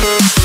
Thank